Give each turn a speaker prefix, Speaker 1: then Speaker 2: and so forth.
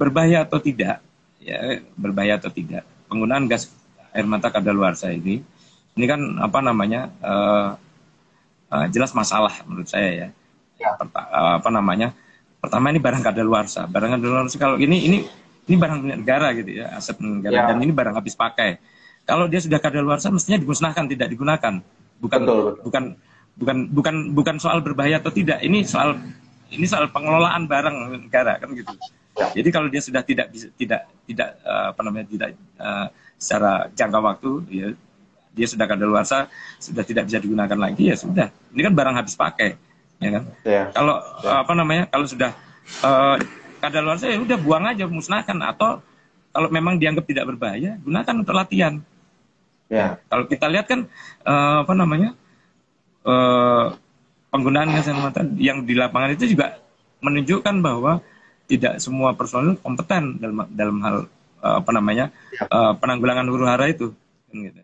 Speaker 1: berbahaya atau tidak, ya berbahaya atau tidak penggunaan gas air mata kadaluarsa ini, ini kan apa namanya uh, uh, jelas masalah menurut saya ya. ya. Perta, uh, apa namanya? Pertama ini barang kadaluarsa. Barang kadaluarsa kalau ini ini ini barang negara gitu ya, aset negara ya. dan ini barang habis pakai. Kalau dia sudah kadaluarsa mestinya dimusnahkan, tidak digunakan. Bukan betul, betul. bukan bukan bukan bukan soal berbahaya atau tidak. Ini soal ini soal pengelolaan barang negara kan gitu. Ya. Jadi kalau dia sudah tidak bisa tidak tidak uh, apa namanya tidak uh, secara jangka waktu ya dia sudah kadaluarsa sudah tidak bisa digunakan lagi ya sudah. Ini kan barang habis pakai ya kan. Ya. Kalau ya. apa namanya kalau sudah uh, kadaluarsa ya udah buang aja musnahkan atau kalau memang dianggap tidak berbahaya gunakan untuk latihan. Ya. Kalau kita lihat kan uh, apa namanya uh, penggunaan gas air mata yang di lapangan itu juga menunjukkan bahwa tidak semua personil kompeten dalam dalam hal uh, apa namanya uh, penanggulangan huru hara itu. Gitu.